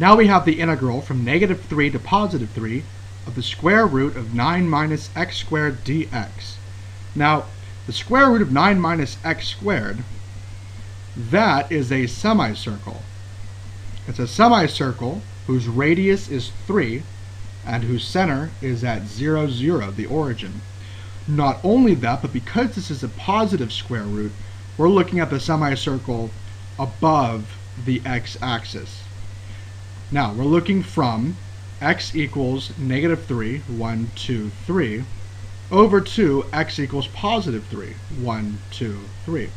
Now we have the integral from negative 3 to positive 3 of the square root of 9 minus x squared dx. Now, the square root of 9 minus x squared, that is a semicircle. It's a semicircle whose radius is 3 and whose center is at 0, 0, the origin. Not only that, but because this is a positive square root, we're looking at the semicircle above the x-axis. Now, we're looking from x equals negative 3, 1, 2, 3, over to x equals positive 3, 1, 2, 3,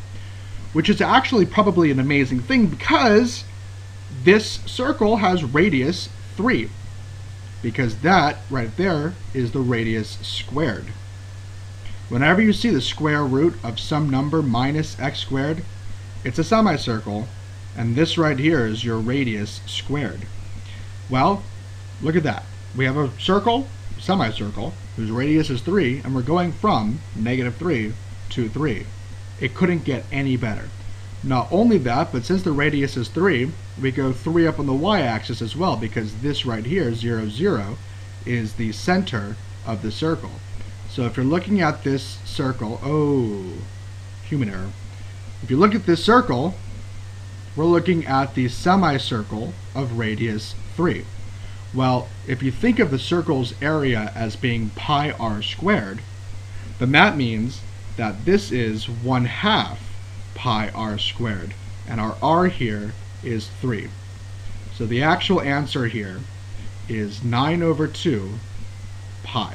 which is actually probably an amazing thing because this circle has radius 3, because that right there is the radius squared. Whenever you see the square root of some number minus x squared, it's a semicircle, and this right here is your radius squared. Well, look at that. We have a circle, semicircle, whose radius is 3, and we're going from negative 3 to 3. It couldn't get any better. Not only that, but since the radius is 3, we go 3 up on the y-axis as well, because this right here, 0, 0, is the center of the circle. So if you're looking at this circle, oh, human error. If you look at this circle, we're looking at the semicircle of radius 3. Well, if you think of the circle's area as being pi r squared, then that means that this is 1 half pi r squared, and our r here is 3. So the actual answer here is 9 over 2 pi.